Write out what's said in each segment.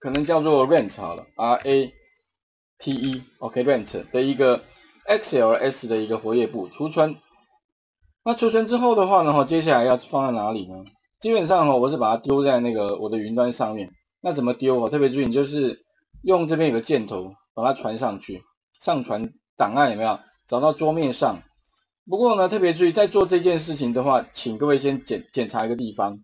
可能叫做 rent 好了，R A T E，OK，rent 的一个 XLS 的一个活页簿储存。那储存之后的话呢，哈，接下来要放在哪里呢？基本上哈，我是把它丢在那个我的云端上面。那怎么丢？特别注意，你就是用这边有个箭头把它传上去，上传档案有没有？找到桌面上。不过呢，特别注意，在做这件事情的话，请各位先检检查一个地方，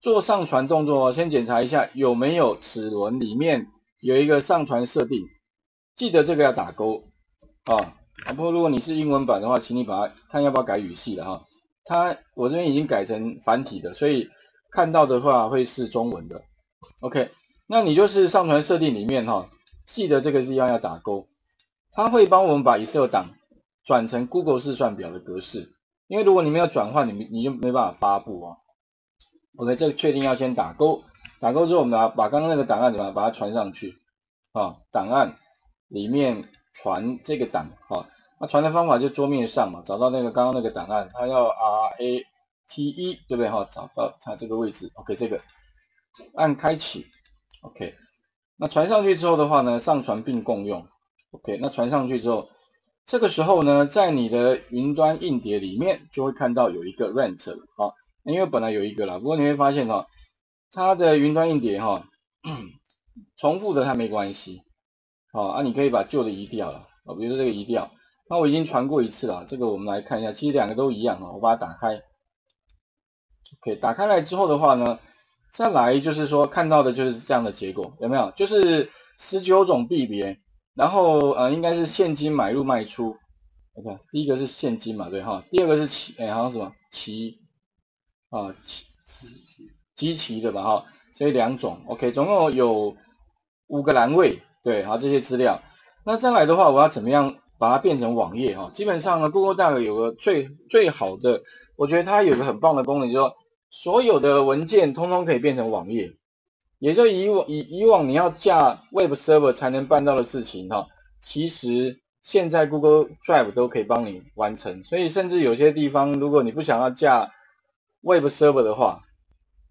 做上传动作，先检查一下有没有齿轮里面有一个上传设定，记得这个要打勾啊。啊，不过如果你是英文版的话，请你把它看要不要改语系了哈。它我这边已经改成繁体的，所以看到的话会是中文的。OK，那你就是上传设定里面哈，记得这个地方要打勾，它会帮我们把 Excel 档转成 Google 试算表的格式。因为如果你没有转换，你你就没办法发布啊。OK，这个确定要先打勾，打勾之后我们把把刚刚那个档案怎么把它传上去啊？档案里面。传这个档，哈，那传的方法就桌面上嘛，找到那个刚刚那个档案，它要 R A T E，对不对？哈，找到它这个位置，OK，这个按开启，OK，那传上去之后的话呢，上传并共用，OK，那传上去之后，这个时候呢，在你的云端硬碟里面就会看到有一个 rent 了，哈，因为本来有一个啦，不过你会发现哈，它的云端硬碟哈，重复的它没关系。好啊，你可以把旧的移掉了啊，比如说这个移掉。那我已经传过一次了，这个我们来看一下，其实两个都一样啊。我把它打开，OK，打开来之后的话呢，再来就是说看到的就是这样的结果，有没有？就是十九种币别，然后呃应该是现金买入卖出，OK，第一个是现金嘛，对哈，第二个是期，哎好像什么期啊集集齐的吧哈，所以两种，OK，总共有五个栏位。对，好这些资料，那再来的话，我要怎么样把它变成网页哈？基本上呢，Google Doc 有个最最好的，我觉得它有个很棒的功能，就是说所有的文件通通可以变成网页，也就以往以以往你要架 Web Server 才能办到的事情哈，其实现在 Google Drive 都可以帮你完成。所以甚至有些地方，如果你不想要架 Web Server 的话，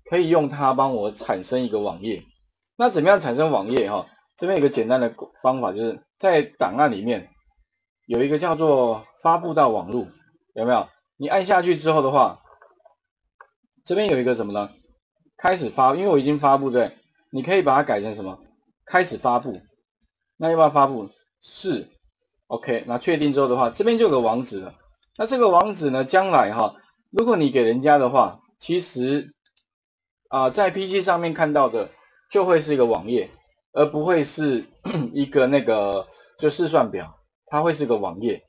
可以用它帮我产生一个网页。那怎么样产生网页哈？这边有个简单的方法，就是在档案里面有一个叫做发布到网络，有没有？你按下去之后的话，这边有一个什么呢？开始发，因为我已经发布对，你可以把它改成什么？开始发布。那要不要发布？是。OK，那确定之后的话，这边就有个网址了。那这个网址呢，将来哈，如果你给人家的话，其实啊，在 PC 上面看到的就会是一个网页。而不会是 一个那个就试算表，它会是个网页。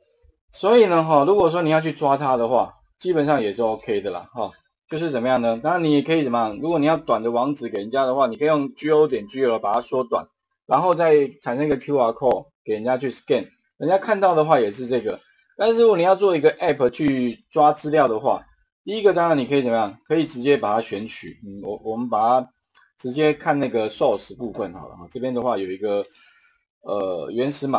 所以呢，哈，如果说你要去抓它的话，基本上也是 OK 的啦，哈。就是怎么样呢？当然你也可以怎么样？如果你要短的网址给人家的话，你可以用 go 点 gl 把它缩短，然后再产生一个 QR code 给人家去 scan，人家看到的话也是这个。但是如果你要做一个 app 去抓资料的话，第一个当然你可以怎么样？可以直接把它选取，嗯，我我们把它。直接看那个 source 部分好了哈，这边的话有一个呃原始码。